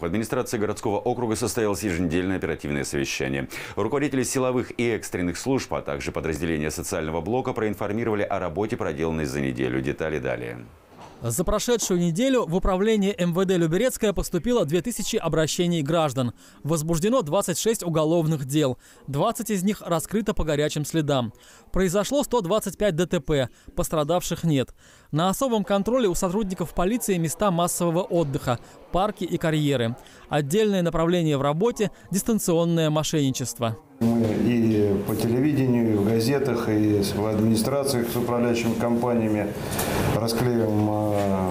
В администрации городского округа состоялось еженедельное оперативное совещание. Руководители силовых и экстренных служб, а также подразделения социального блока проинформировали о работе, проделанной за неделю. Детали далее. За прошедшую неделю в управление МВД Люберецкое поступило 2000 обращений граждан. Возбуждено 26 уголовных дел. 20 из них раскрыто по горячим следам. Произошло 125 ДТП. Пострадавших нет. На особом контроле у сотрудников полиции места массового отдыха, парки и карьеры. Отдельное направление в работе – дистанционное мошенничество. Мы и по телевидению, и в газетах, и в администрациях с управляющими компаниями расклеиваем э,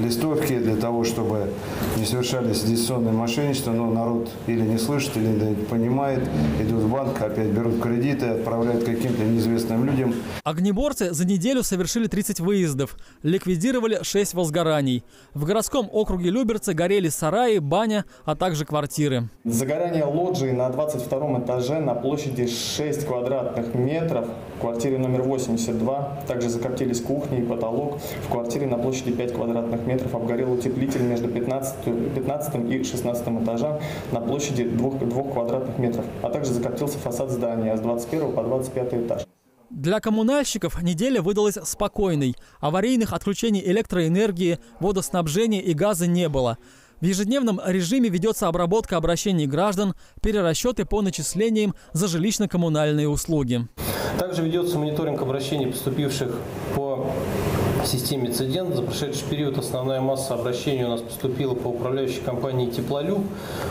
листовки для того, чтобы не совершались дистанционные мошенничества, но народ или не слышит, или не понимает, идут в банк, опять берут кредиты, отправляют каким-то неизвестным людям. Огнеборцы за неделю совершили 30 выездов, ликвидировали 6 возгораний. В городском округе Люберцы горели сараи, баня, а также квартиры. Загорание лоджии на 22 этаже на площади 6 квадратных метров в квартире номер 82. Также закоптились кухни и потолок. В квартире на площади 5 квадратных метров обгорел утеплитель между 15, 15 и 16 этажам на площади 2, 2 квадратных метров. А также закоптился фасад здания с 21 по 25 этаж. Для коммунальщиков неделя выдалась спокойной. Аварийных отключений электроэнергии, водоснабжения и газа не было. В ежедневном режиме ведется обработка обращений граждан, перерасчеты по начислениям за жилищно-коммунальные услуги. Также ведется мониторинг обращений, поступивших по системе «Цидент». За прошедший период основная масса обращений у нас поступила по управляющей компании «Теплолюб»,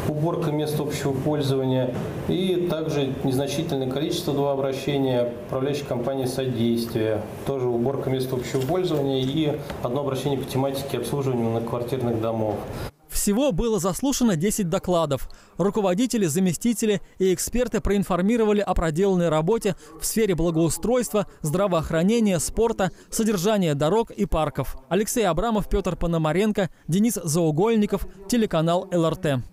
уборка мест общего пользования и также незначительное количество, два обращения, управляющей компании «Содействие», тоже уборка мест общего пользования и одно обращение по тематике обслуживания многоквартирных домов. Всего было заслушано 10 докладов. Руководители, заместители и эксперты проинформировали о проделанной работе в сфере благоустройства, здравоохранения, спорта, содержания дорог и парков. Алексей Абрамов, Петр Пономаренко, Денис Заугольников, телеканал ЛРТ.